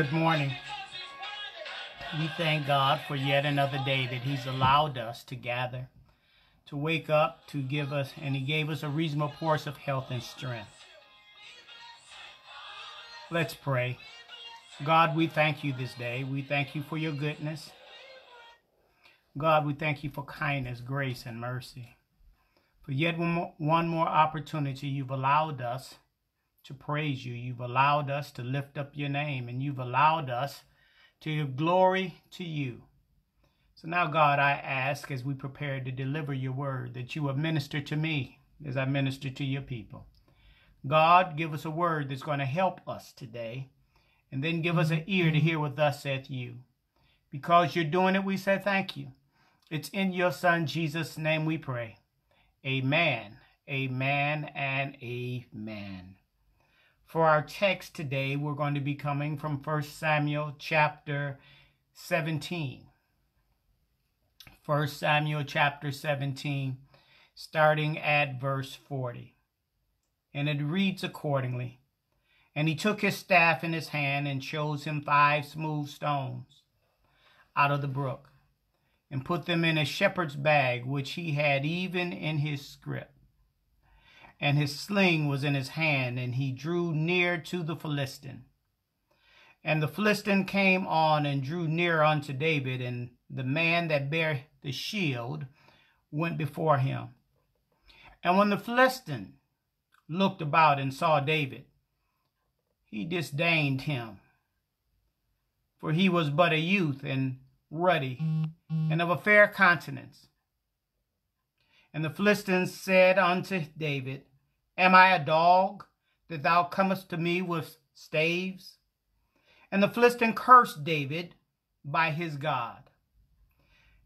Good morning. We thank God for yet another day that He's allowed us to gather, to wake up, to give us, and He gave us a reasonable portion of health and strength. Let's pray. God, we thank you this day. We thank you for your goodness. God, we thank you for kindness, grace, and mercy. For yet one more, one more opportunity you've allowed us to praise you. You've allowed us to lift up your name, and you've allowed us to give glory to you. So now, God, I ask as we prepare to deliver your word that you will minister to me as I minister to your people. God, give us a word that's going to help us today, and then give us an ear to hear what thus saith you. Because you're doing it, we say thank you. It's in your Son, Jesus' name we pray. Amen, amen, and amen. For our text today, we're going to be coming from 1 Samuel chapter 17. 1 Samuel chapter 17, starting at verse 40. And it reads accordingly And he took his staff in his hand and chose him five smooth stones out of the brook, and put them in a shepherd's bag which he had even in his scrip and his sling was in his hand, and he drew near to the Philistine. And the Philistine came on and drew near unto David, and the man that bare the shield went before him. And when the Philistine looked about and saw David, he disdained him, for he was but a youth and ruddy, and of a fair countenance. And the Philistines said unto David, Am I a dog that thou comest to me with staves? And the Philistine cursed David by his God.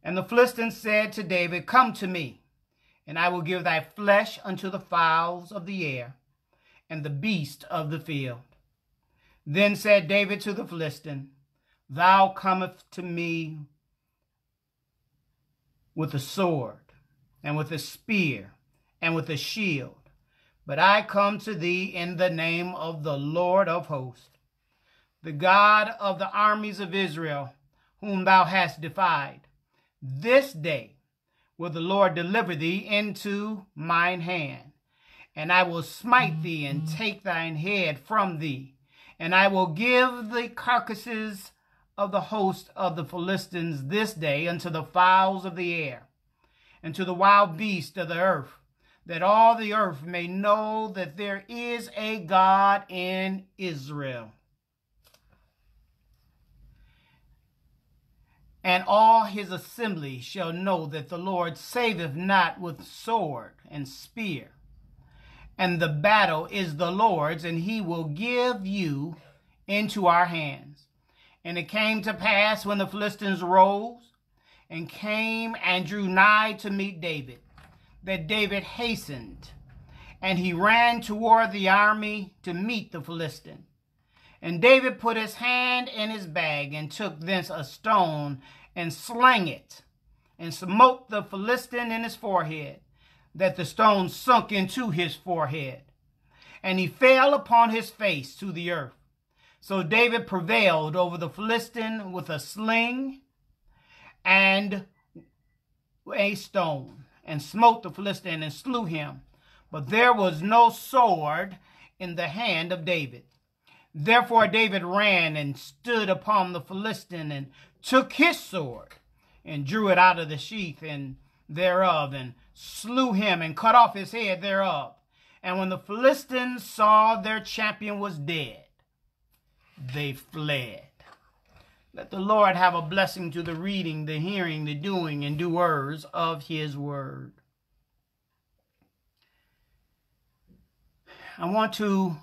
And the Philistine said to David, Come to me, and I will give thy flesh unto the fowls of the air and the beasts of the field. Then said David to the Philistine, Thou comest to me with a sword, and with a spear, and with a shield. But I come to thee in the name of the Lord of hosts, the God of the armies of Israel, whom thou hast defied. This day will the Lord deliver thee into mine hand, and I will smite thee and mm-hmm. take thine head from thee, and I will give the carcasses of the host of the Philistines this day unto the fowls of the air, and to the wild beasts of the earth that all the earth may know that there is a God in Israel. And all his assembly shall know that the Lord saveth not with sword and spear. And the battle is the Lord's, and he will give you into our hands. And it came to pass when the Philistines rose and came and drew nigh to meet David that David hastened, and he ran toward the army to meet the Philistine. And David put his hand in his bag and took thence a stone and slang it, and smote the Philistine in his forehead, that the stone sunk into his forehead. And he fell upon his face to the earth. So David prevailed over the Philistine with a sling and a stone and smote the Philistine and slew him. But there was no sword in the hand of David. Therefore David ran and stood upon the Philistine and took his sword and drew it out of the sheath and thereof and slew him and cut off his head thereof. And when the Philistines saw their champion was dead, they fled. Let the Lord have a blessing to the reading, the hearing, the doing, and doers of his word. I want to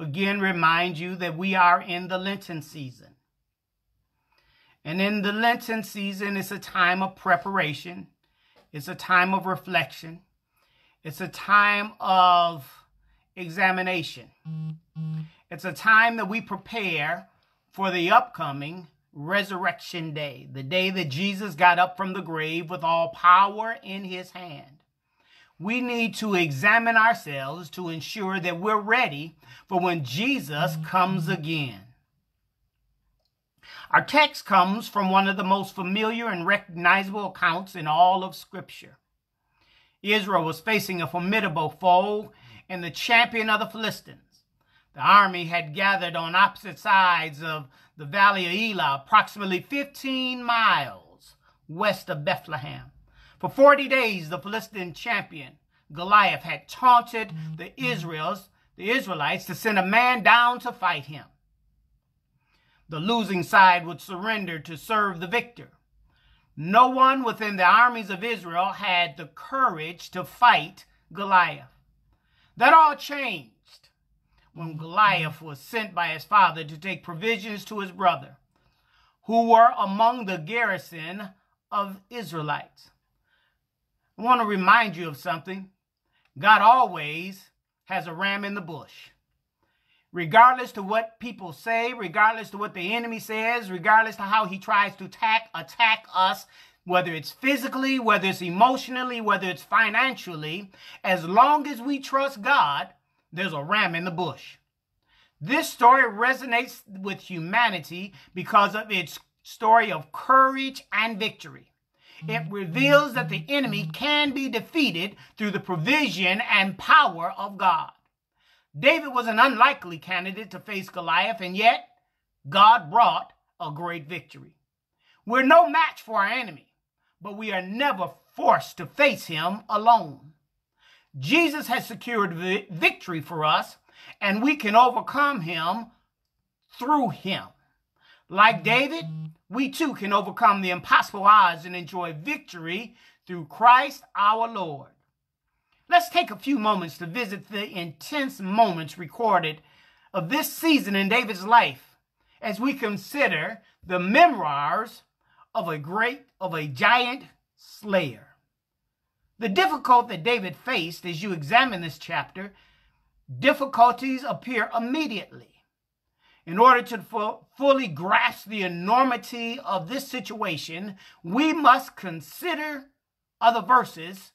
again remind you that we are in the Lenten season. And in the Lenten season, it's a time of preparation, it's a time of reflection, it's a time of examination. It's a time that we prepare for the upcoming resurrection day, the day that Jesus got up from the grave with all power in his hand. We need to examine ourselves to ensure that we're ready for when Jesus comes again. Our text comes from one of the most familiar and recognizable accounts in all of Scripture. Israel was facing a formidable foe and the champion of the Philistines. The army had gathered on opposite sides of the valley of Elah, approximately 15 miles west of Bethlehem. For 40 days, the Philistine champion, Goliath, had taunted the Israels, the Israelites to send a man down to fight him. The losing side would surrender to serve the victor. No one within the armies of Israel had the courage to fight Goliath. That all changed when Goliath was sent by his father to take provisions to his brother, who were among the garrison of Israelites. I want to remind you of something. God always has a ram in the bush. Regardless to what people say, regardless to what the enemy says, regardless to how he tries to attack, attack us, whether it's physically, whether it's emotionally, whether it's financially, as long as we trust God, there's a ram in the bush. This story resonates with humanity because of its story of courage and victory. It mm-hmm. reveals that the enemy can be defeated through the provision and power of God. David was an unlikely candidate to face Goliath, and yet God brought a great victory. We're no match for our enemy, but we are never forced to face him alone. Jesus has secured victory for us, and we can overcome him through him. Like David, we too can overcome the impossible odds and enjoy victory through Christ our Lord. Let's take a few moments to visit the intense moments recorded of this season in David's life as we consider the memoirs of a great, of a giant slayer. The difficulty that David faced as you examine this chapter, difficulties appear immediately. In order to fu- fully grasp the enormity of this situation, we must consider other verses.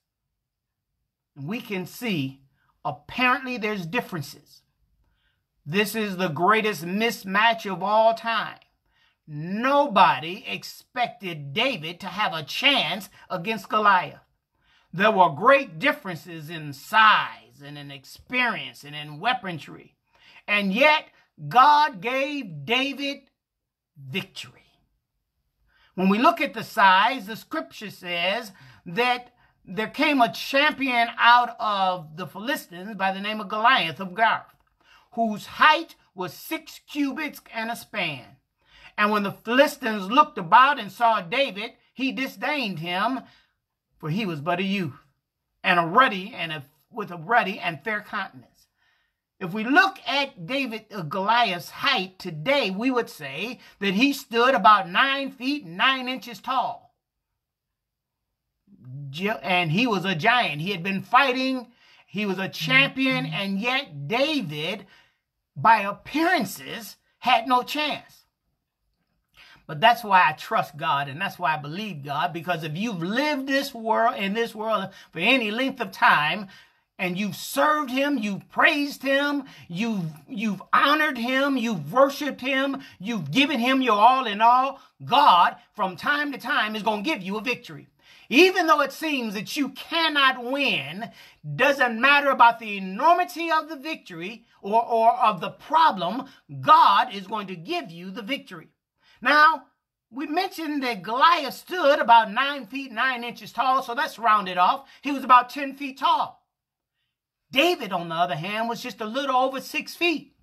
We can see apparently there's differences. This is the greatest mismatch of all time. Nobody expected David to have a chance against Goliath. There were great differences in size and in experience and in weaponry. And yet, God gave David victory. When we look at the size, the scripture says that there came a champion out of the Philistines by the name of Goliath of Gath, whose height was six cubits and a span. And when the Philistines looked about and saw David, he disdained him for he was but a youth, and a ruddy and a, with a ruddy and fair countenance. If we look at David uh, Goliath's height today, we would say that he stood about nine feet nine inches tall. And he was a giant. He had been fighting, he was a champion, and yet David, by appearances, had no chance. But that's why I trust God and that's why I believe God because if you've lived this world in this world for any length of time and you've served him, you've praised him, you've you've honored him, you've worshiped him, you've given him your all in all, God from time to time is going to give you a victory. Even though it seems that you cannot win, doesn't matter about the enormity of the victory or, or of the problem, God is going to give you the victory. Now, we mentioned that Goliath stood about nine feet nine inches tall, so let's round it off. He was about 10 feet tall. David, on the other hand, was just a little over six feet.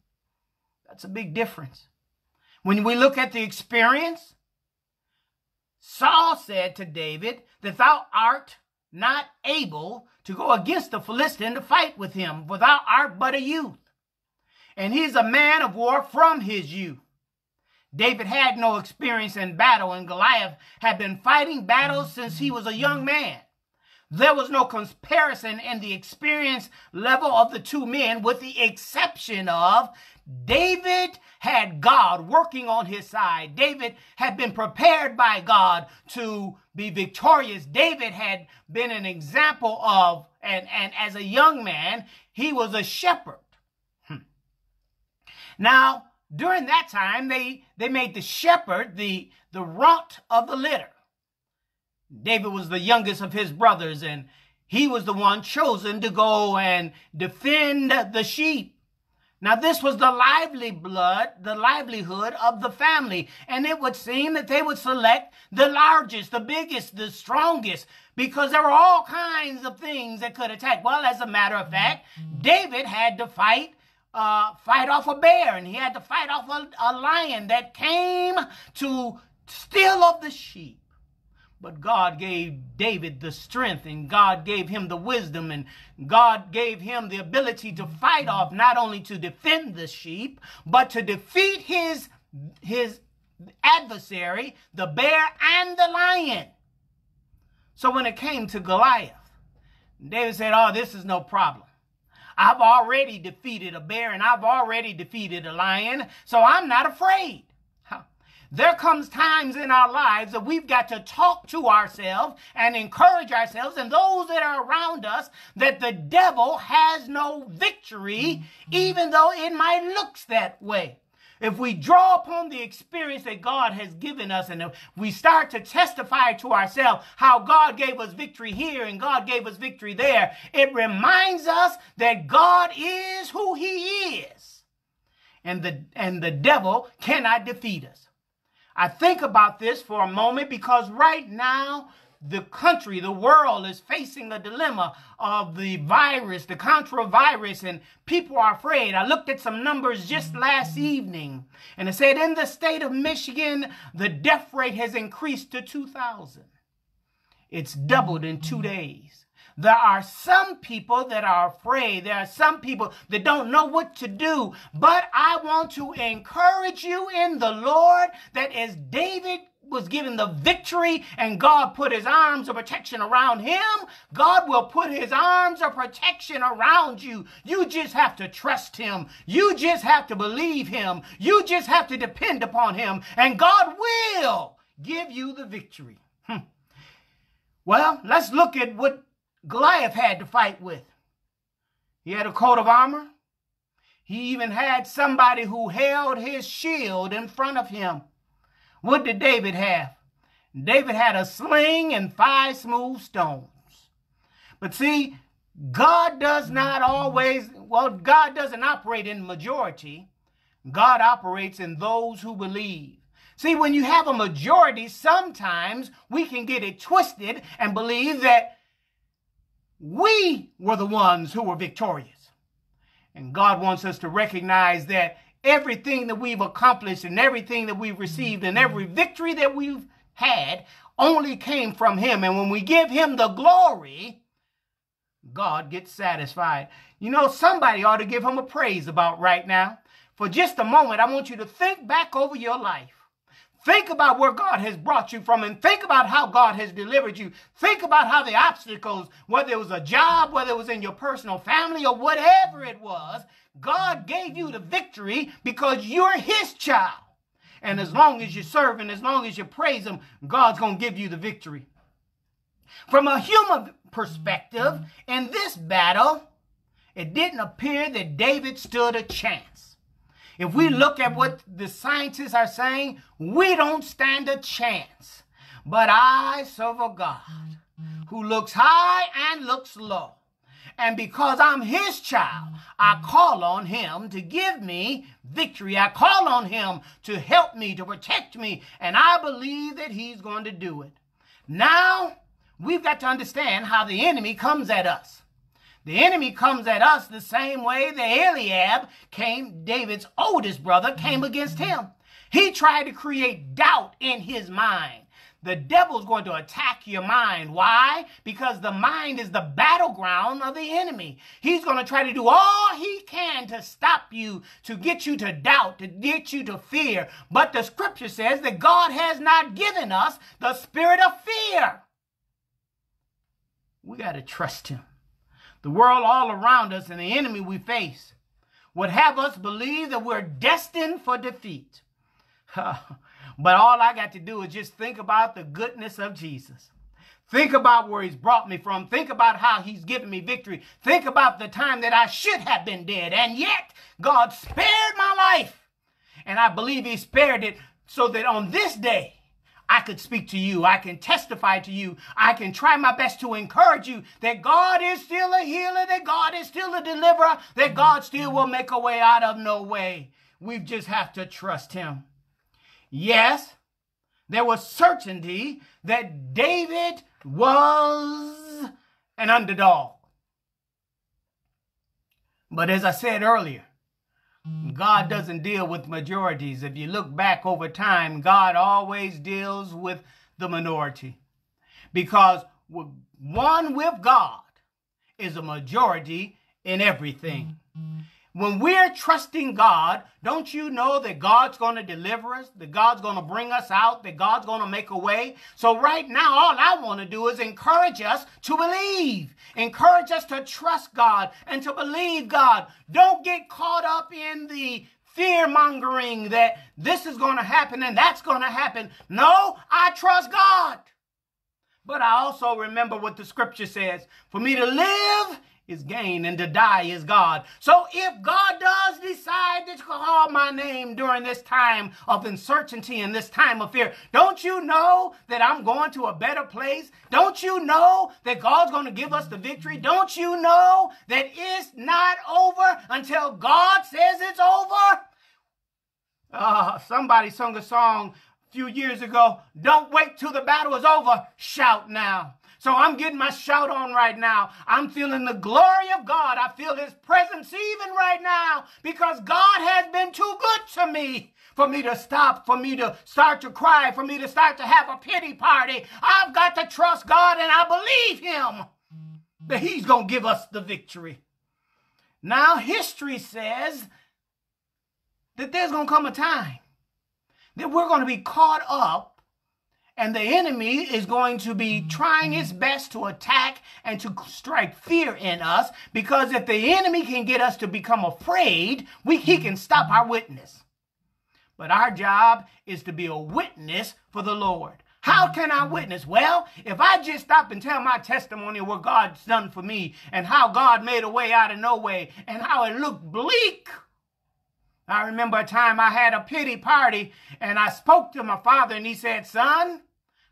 That's a big difference. When we look at the experience, Saul said to David that thou art not able to go against the Philistine to fight with him, for thou art but a youth. And he's a man of war from his youth. David had no experience in battle, and Goliath had been fighting battles since he was a young man. There was no comparison in the experience level of the two men, with the exception of David had God working on his side. David had been prepared by God to be victorious. David had been an example of, and, and as a young man, he was a shepherd. Hmm. Now, during that time, they, they made the shepherd the, the runt of the litter. David was the youngest of his brothers, and he was the one chosen to go and defend the sheep. Now, this was the lively blood, the livelihood of the family. And it would seem that they would select the largest, the biggest, the strongest, because there were all kinds of things that could attack. Well, as a matter of fact, David had to fight. Uh, fight off a bear and he had to fight off a, a lion that came to steal of the sheep. But God gave David the strength and God gave him the wisdom and God gave him the ability to fight off, not only to defend the sheep, but to defeat his, his adversary, the bear and the lion. So when it came to Goliath, David said, Oh, this is no problem. I've already defeated a bear and I've already defeated a lion, so I'm not afraid. There comes times in our lives that we've got to talk to ourselves and encourage ourselves and those that are around us that the devil has no victory, mm-hmm. even though it might looks that way. If we draw upon the experience that God has given us and we start to testify to ourselves how God gave us victory here and God gave us victory there, it reminds us that God is who he is. And the, and the devil cannot defeat us. I think about this for a moment because right now, the country, the world is facing a dilemma of the virus, the coronavirus, and people are afraid. I looked at some numbers just last evening, and it said in the state of Michigan, the death rate has increased to 2,000. It's doubled in two days. There are some people that are afraid. There are some people that don't know what to do. But I want to encourage you in the Lord that as David was given the victory and God put his arms of protection around him, God will put his arms of protection around you. You just have to trust him. You just have to believe him. You just have to depend upon him and God will give you the victory. Hmm. Well, let's look at what Goliath had to fight with. He had a coat of armor. He even had somebody who held his shield in front of him. What did David have? David had a sling and five smooth stones. But see, God does not always, well, God doesn't operate in majority. God operates in those who believe. See, when you have a majority, sometimes we can get it twisted and believe that we were the ones who were victorious. And God wants us to recognize that everything that we've accomplished and everything that we've received and every mm-hmm. victory that we've had only came from Him. And when we give Him the glory, God gets satisfied. You know, somebody ought to give Him a praise about right now. For just a moment, I want you to think back over your life. Think about where God has brought you from and think about how God has delivered you. Think about how the obstacles, whether it was a job, whether it was in your personal family, or whatever it was, God gave you the victory because you're His child. And as long as you serve and as long as you praise Him, God's going to give you the victory. From a human perspective, in this battle, it didn't appear that David stood a chance. If we look at what the scientists are saying, we don't stand a chance. But I serve a God who looks high and looks low. And because I'm his child, I call on him to give me victory. I call on him to help me, to protect me, and I believe that he's going to do it. Now, we've got to understand how the enemy comes at us. The enemy comes at us the same way that Eliab came, David's oldest brother, came against him. He tried to create doubt in his mind. The devil's going to attack your mind. Why? Because the mind is the battleground of the enemy. He's going to try to do all he can to stop you, to get you to doubt, to get you to fear. But the scripture says that God has not given us the spirit of fear. We got to trust him. The world all around us and the enemy we face would have us believe that we're destined for defeat. but all I got to do is just think about the goodness of Jesus. Think about where he's brought me from. Think about how he's given me victory. Think about the time that I should have been dead. And yet, God spared my life. And I believe he spared it so that on this day, I could speak to you. I can testify to you. I can try my best to encourage you that God is still a healer, that God is still a deliverer, that God still will make a way out of no way. We just have to trust him. Yes, there was certainty that David was an underdog. But as I said earlier, God doesn't deal with majorities. If you look back over time, God always deals with the minority. Because one with God is a majority in everything. When we're trusting God, don't you know that God's going to deliver us, that God's going to bring us out, that God's going to make a way? So, right now, all I want to do is encourage us to believe, encourage us to trust God and to believe God. Don't get caught up in the fear mongering that this is going to happen and that's going to happen. No, I trust God. But I also remember what the scripture says for me to live is gain and to die is God. So if God does decide to call my name during this time of uncertainty and this time of fear, don't you know that I'm going to a better place? Don't you know that God's going to give us the victory? Don't you know that it's not over until God says it's over? Uh, somebody sung a song a few years ago. Don't wait till the battle is over. Shout now. So I'm getting my shout on right now. I'm feeling the glory of God. I feel his presence even right now because God has been too good to me for me to stop, for me to start to cry, for me to start to have a pity party. I've got to trust God and I believe him that he's going to give us the victory. Now, history says that there's going to come a time that we're going to be caught up and the enemy is going to be trying his best to attack and to strike fear in us because if the enemy can get us to become afraid, we, he can stop our witness. But our job is to be a witness for the Lord. How can I witness? Well, if I just stop and tell my testimony of what God's done for me and how God made a way out of no way and how it looked bleak. I remember a time I had a pity party and I spoke to my father and he said, Son,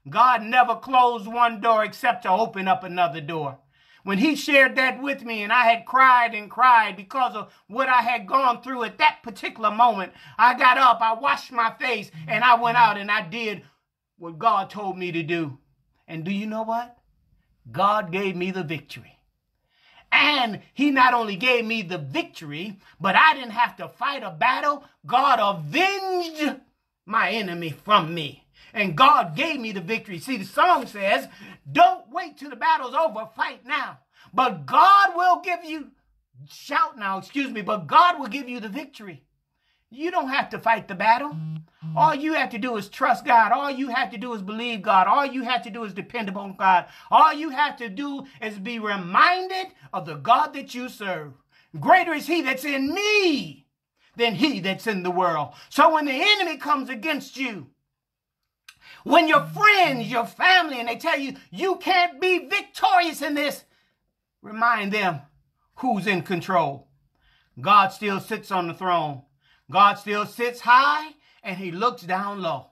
God never closed one door except to open up another door. When he shared that with me and I had cried and cried because of what I had gone through at that particular moment, I got up, I washed my face, and I went out and I did what God told me to do. And do you know what? God gave me the victory. And he not only gave me the victory, but I didn't have to fight a battle. God avenged my enemy from me and God gave me the victory. See, the song says, Don't wait till the battle's over, fight now. But God will give you, shout now, excuse me, but God will give you the victory. You don't have to fight the battle. All you have to do is trust God. All you have to do is believe God. All you have to do is depend upon God. All you have to do is be reminded of the God that you serve. Greater is He that's in me than He that's in the world. So when the enemy comes against you, when your friends, your family, and they tell you you can't be victorious in this, remind them who's in control. God still sits on the throne. God still sits high and he looks down low.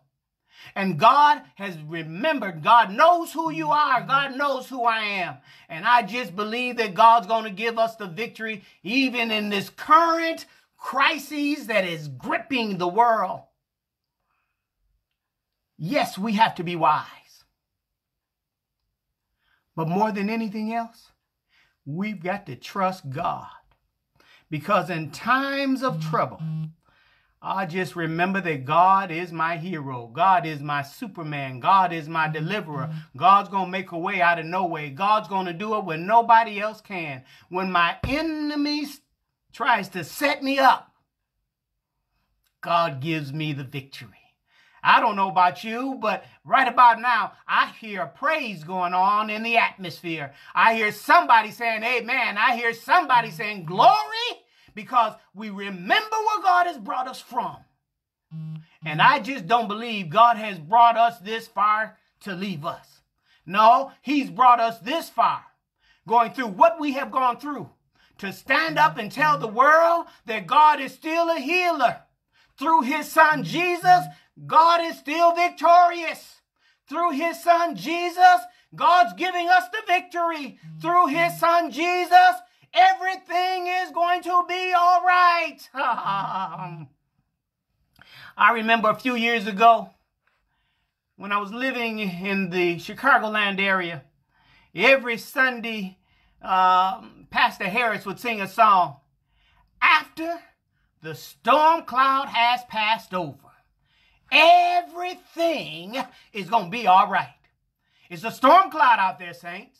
And God has remembered. God knows who you are. God knows who I am. And I just believe that God's going to give us the victory even in this current crisis that is gripping the world. Yes, we have to be wise. But more than anything else, we've got to trust God. Because in times of trouble, I just remember that God is my hero. God is my Superman. God is my deliverer. God's going to make a way out of no way. God's going to do it when nobody else can. When my enemy tries to set me up, God gives me the victory. I don't know about you, but right about now, I hear praise going on in the atmosphere. I hear somebody saying, Amen. I hear somebody mm. saying, Glory because we remember where God has brought us from. Mm-hmm. And I just don't believe God has brought us this far to leave us. No, He's brought us this far, going through what we have gone through, to stand up and tell the mm-hmm. world that God is still a healer. Through His Son Jesus, God is still victorious. Through His Son Jesus, God's giving us the victory. Through His Son Jesus, Everything is going to be all right. I remember a few years ago when I was living in the Chicagoland area, every Sunday, um, Pastor Harris would sing a song. After the storm cloud has passed over, everything is going to be all right. It's a storm cloud out there, saints,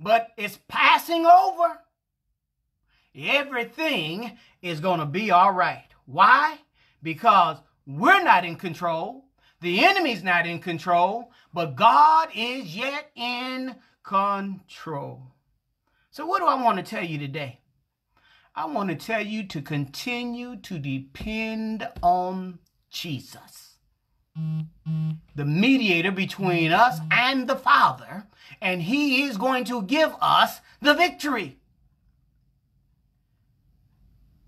but it's passing over everything is going to be all right. Why? Because we're not in control. The enemy's not in control, but God is yet in control. So, what do I want to tell you today? I want to tell you to continue to depend on Jesus, the mediator between us and the Father, and He is going to give us the victory.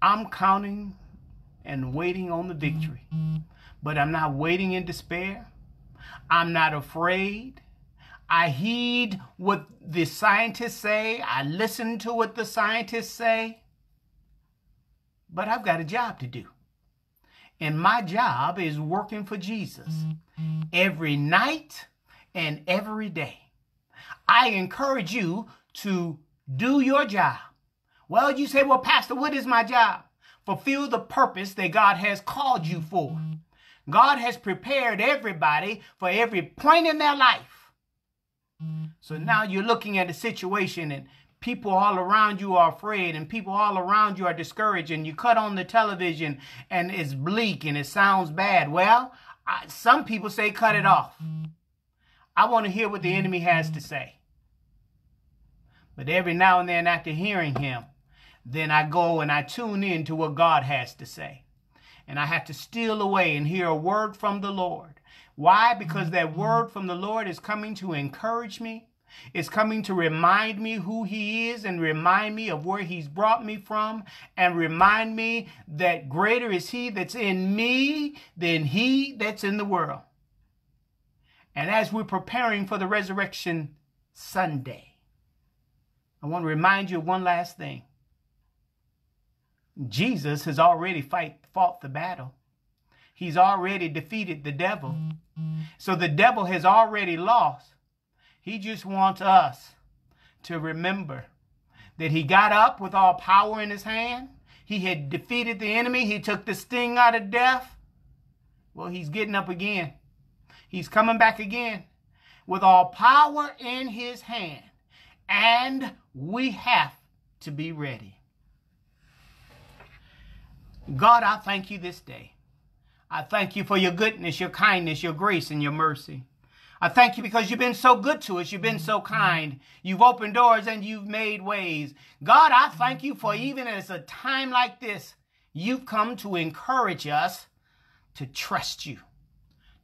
I'm counting and waiting on the victory. But I'm not waiting in despair. I'm not afraid. I heed what the scientists say. I listen to what the scientists say. But I've got a job to do. And my job is working for Jesus every night and every day. I encourage you to do your job well, you say, well, Pastor, what is my job? Fulfill the purpose that God has called you for. God has prepared everybody for every point in their life. So now you're looking at a situation and people all around you are afraid and people all around you are discouraged and you cut on the television and it's bleak and it sounds bad. Well, I, some people say cut it off. I want to hear what the enemy has to say. But every now and then after hearing him, then I go and I tune in to what God has to say. And I have to steal away and hear a word from the Lord. Why? Because that word from the Lord is coming to encourage me. It's coming to remind me who He is and remind me of where He's brought me from and remind me that greater is He that's in me than He that's in the world. And as we're preparing for the Resurrection Sunday, I want to remind you of one last thing. Jesus has already fight, fought the battle. He's already defeated the devil. So the devil has already lost. He just wants us to remember that he got up with all power in his hand. He had defeated the enemy. He took the sting out of death. Well, he's getting up again. He's coming back again with all power in his hand. And we have to be ready. God, I thank you this day. I thank you for your goodness, your kindness, your grace, and your mercy. I thank you because you've been so good to us. You've been so kind. You've opened doors and you've made ways. God, I thank you for even at a time like this, you've come to encourage us to trust you,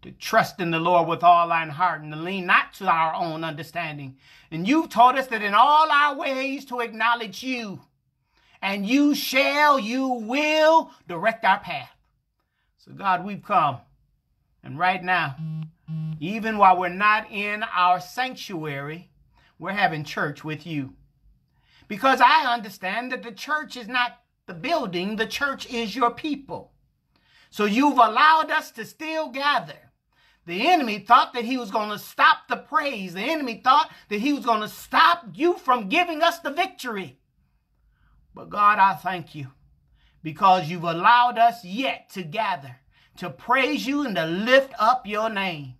to trust in the Lord with all thine heart and to lean not to our own understanding. And you've taught us that in all our ways to acknowledge you and you shall, you will direct our path. So, God, we've come. And right now, Even while we're not in our sanctuary, we're having church with you. Because I understand that the church is not the building, the church is your people. So you've allowed us to still gather. The enemy thought that he was going to stop the praise. The enemy thought that he was going to stop you from giving us the victory. But God, I thank you because you've allowed us yet to gather, to praise you and to lift up your name.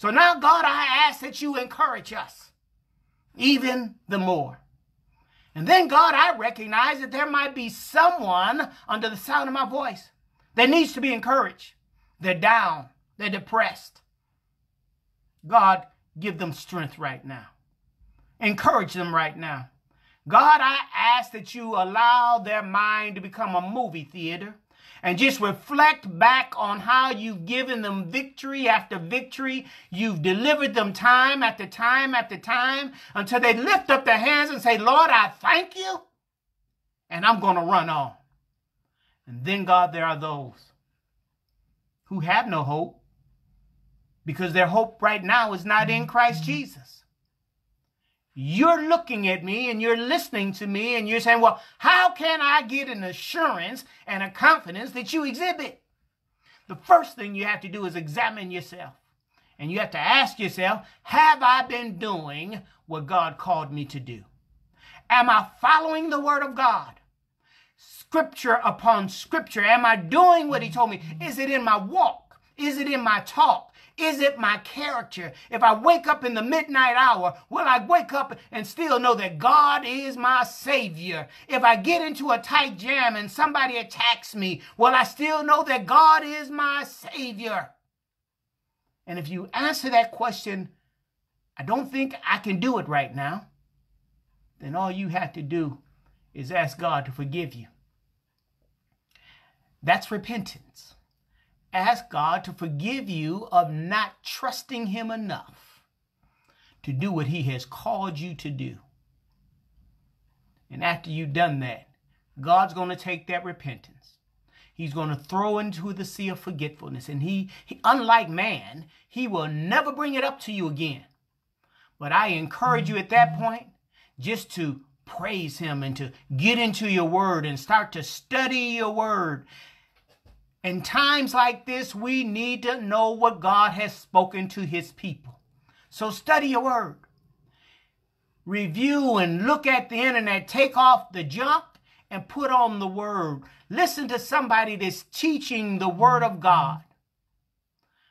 So now, God, I ask that you encourage us even the more. And then, God, I recognize that there might be someone under the sound of my voice that needs to be encouraged. They're down, they're depressed. God, give them strength right now. Encourage them right now. God, I ask that you allow their mind to become a movie theater and just reflect back on how you've given them victory after victory. You've delivered them time after time after time until they lift up their hands and say, Lord, I thank you, and I'm going to run on. And then, God, there are those who have no hope because their hope right now is not in Christ Jesus you're looking at me and you're listening to me and you're saying, well, how can I get an assurance and a confidence that you exhibit? The first thing you have to do is examine yourself. And you have to ask yourself, have I been doing what God called me to do? Am I following the word of God? Scripture upon scripture. Am I doing what he told me? Is it in my walk? Is it in my talk? Is it my character? If I wake up in the midnight hour, will I wake up and still know that God is my Savior? If I get into a tight jam and somebody attacks me, will I still know that God is my Savior? And if you answer that question, I don't think I can do it right now, then all you have to do is ask God to forgive you. That's repentance ask God to forgive you of not trusting Him enough to do what He has called you to do. And after you've done that, God's going to take that repentance. He's going to throw into the sea of forgetfulness. And he, he, unlike man, he will never bring it up to you again. But I encourage you at that point just to praise him and to get into your word and start to study your word in times like this, we need to know what God has spoken to his people. So study your word. Review and look at the internet. Take off the junk and put on the word. Listen to somebody that's teaching the word of God.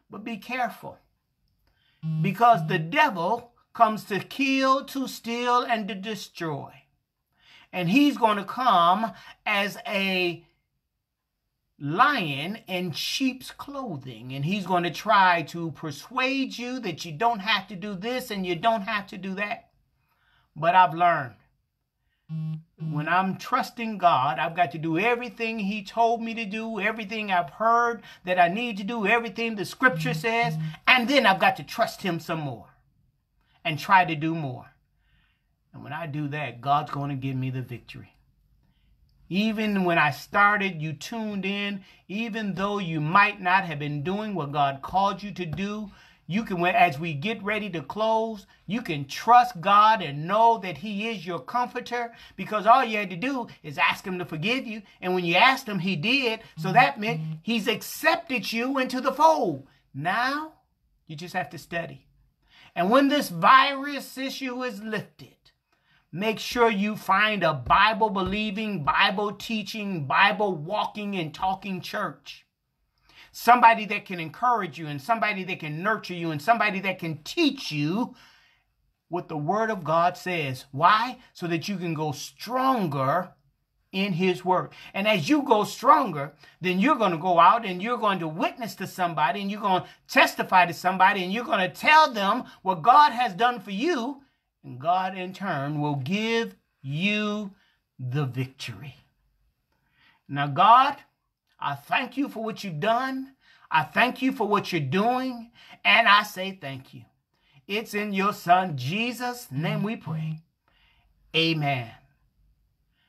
But be careful because the devil comes to kill, to steal, and to destroy. And he's going to come as a lion in sheep's clothing. And he's going to try to persuade you that you don't have to do this and you don't have to do that. But I've learned when I'm trusting God, I've got to do everything He told me to do, everything I've heard that I need to do, everything the scripture says, and then I've got to trust Him some more and try to do more. And when I do that, God's going to give me the victory. Even when I started, you tuned in. Even though you might not have been doing what God called you to do, you can, as we get ready to close, you can trust God and know that He is your comforter because all you had to do is ask Him to forgive you. And when you asked Him, He did. So mm-hmm. that meant He's accepted you into the fold. Now, you just have to study. And when this virus issue is lifted, Make sure you find a Bible believing, Bible teaching, Bible walking and talking church. Somebody that can encourage you and somebody that can nurture you and somebody that can teach you what the Word of God says. Why? So that you can go stronger in His Word. And as you go stronger, then you're going to go out and you're going to witness to somebody and you're going to testify to somebody and you're going to tell them what God has done for you and God, in turn, will give you the victory. Now, God, I thank you for what you've done. I thank you for what you're doing. And I say thank you. It's in your Son, Jesus' name we pray. Amen.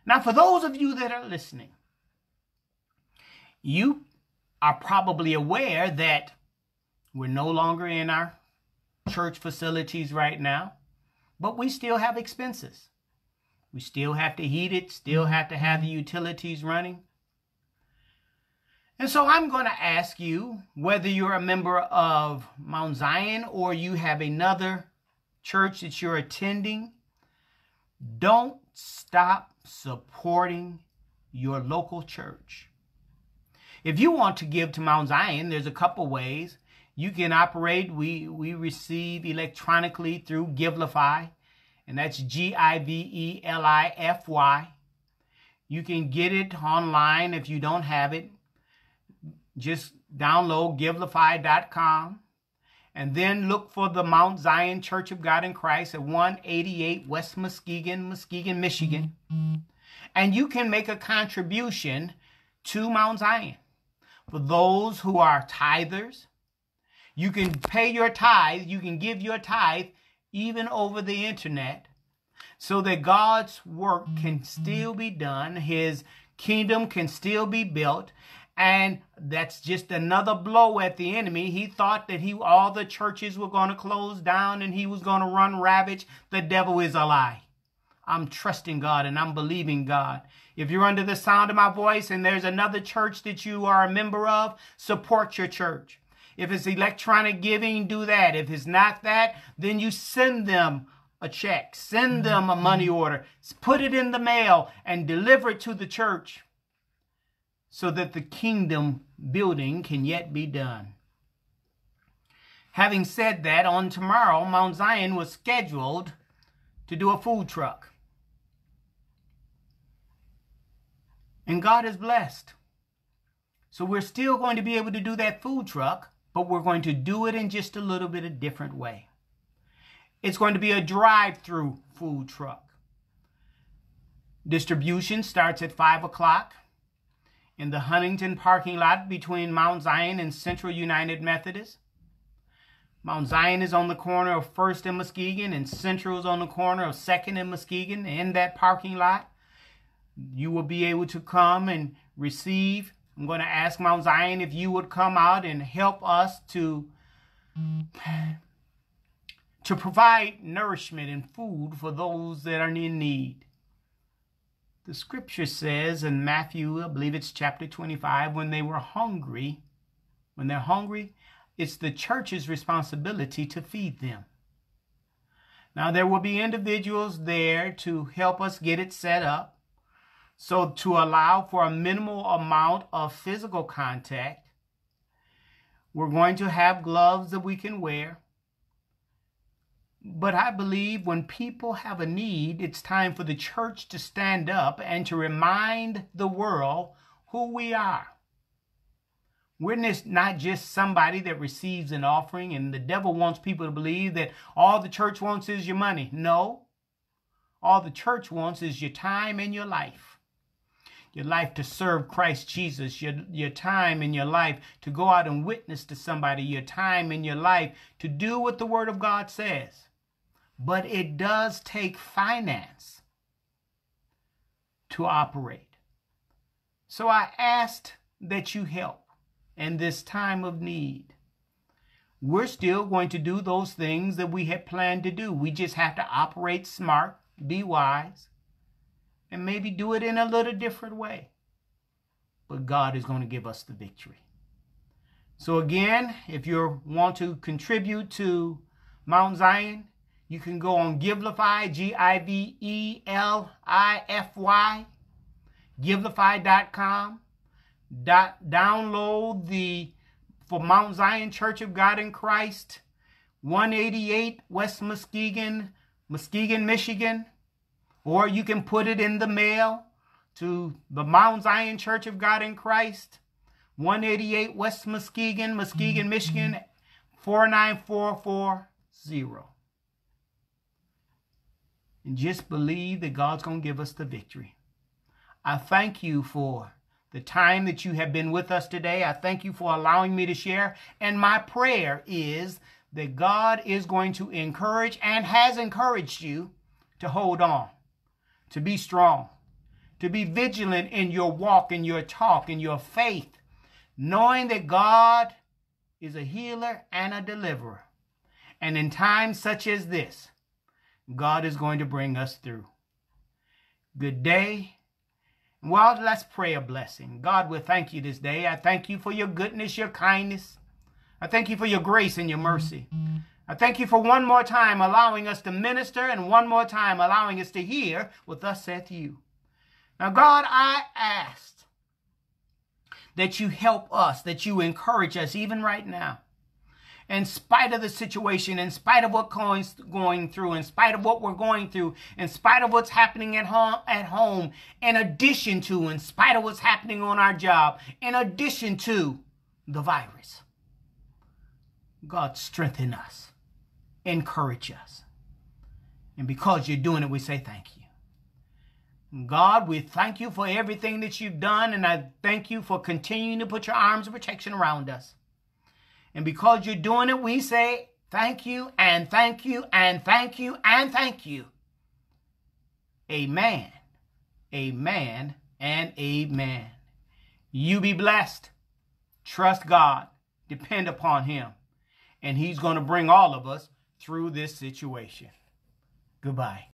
Now, for those of you that are listening, you are probably aware that We're no longer in our church facilities right now, but we still have expenses. We still have to heat it, still have to have the utilities running. And so I'm going to ask you whether you're a member of Mount Zion or you have another church that you're attending, don't stop supporting your local church. If you want to give to Mount Zion, there's a couple ways. You can operate, we, we receive electronically through Givelify, and that's G I V E L I F Y. You can get it online if you don't have it. Just download givelify.com and then look for the Mount Zion Church of God in Christ at 188 West Muskegon, Muskegon, Michigan. And you can make a contribution to Mount Zion. For those who are tithers, you can pay your tithe, you can give your tithe even over the internet so that God's work can mm-hmm. still be done, his kingdom can still be built, and that's just another blow at the enemy. He thought that he all the churches were going to close down and he was going to run ravage. The devil is a lie. I'm trusting God and I'm believing God. If you're under the sound of my voice and there's another church that you are a member of, support your church. If it's electronic giving, do that. If it's not that, then you send them a check, send mm-hmm. them a money mm-hmm. order, put it in the mail, and deliver it to the church so that the kingdom building can yet be done. Having said that, on tomorrow, Mount Zion was scheduled to do a food truck. And God is blessed. So we're still going to be able to do that food truck, but we're going to do it in just a little bit a different way. It's going to be a drive-through food truck. Distribution starts at 5 o'clock in the Huntington parking lot between Mount Zion and Central United Methodist. Mount Zion is on the corner of First and Muskegon, and Central is on the corner of Second and Muskegon. In that parking lot, you will be able to come and receive. I'm going to ask Mount Zion if you would come out and help us to to provide nourishment and food for those that are in need. The scripture says in Matthew, I believe it's chapter 25, when they were hungry, when they're hungry, it's the church's responsibility to feed them. Now, there will be individuals there to help us get it set up. So, to allow for a minimal amount of physical contact, we're going to have gloves that we can wear. But I believe when people have a need, it's time for the church to stand up and to remind the world who we are. We're not just somebody that receives an offering, and the devil wants people to believe that all the church wants is your money. No. All the church wants is your time and your life. Your life to serve Christ Jesus, your, your time in your life to go out and witness to somebody, your time in your life to do what the Word of God says but it does take finance to operate. So I asked that you help in this time of need. We're still going to do those things that we had planned to do. We just have to operate smart, be wise, and maybe do it in a little different way. But God is going to give us the victory. So again, if you want to contribute to Mount Zion, you can go on Givelify, G-I-V-E-L-I-F-Y, givelify.com. Dot, download the for Mount Zion Church of God in Christ, 188 West Muskegon, Muskegon, Michigan. Or you can put it in the mail to the Mount Zion Church of God in Christ, 188 West Muskegon, Muskegon, mm-hmm. Michigan, 49440 and just believe that God's going to give us the victory. I thank you for the time that you have been with us today. I thank you for allowing me to share. And my prayer is that God is going to encourage and has encouraged you to hold on, to be strong, to be vigilant in your walk, in your talk, in your faith, knowing that God is a healer and a deliverer. And in times such as this, God is going to bring us through. Good day. Well, let's pray a blessing. God, we thank you this day. I thank you for your goodness, your kindness. I thank you for your grace and your mercy. I thank you for one more time allowing us to minister and one more time allowing us to hear what thus saith you. Now, God, I asked that you help us, that you encourage us even right now in spite of the situation, in spite of what going going through, in spite of what we're going through, in spite of what's happening at home, at home, in addition to, in spite of what's happening on our job, in addition to the virus. God, strengthen us, encourage us. And because you're doing it, we say thank you. God, we thank you for everything that you've done, and I thank you for continuing to put your arms of protection around us. And because you're doing it, we say thank you and thank you and thank you and thank you. Amen. Amen and amen. You be blessed. Trust God. Depend upon Him. And He's going to bring all of us through this situation. Goodbye.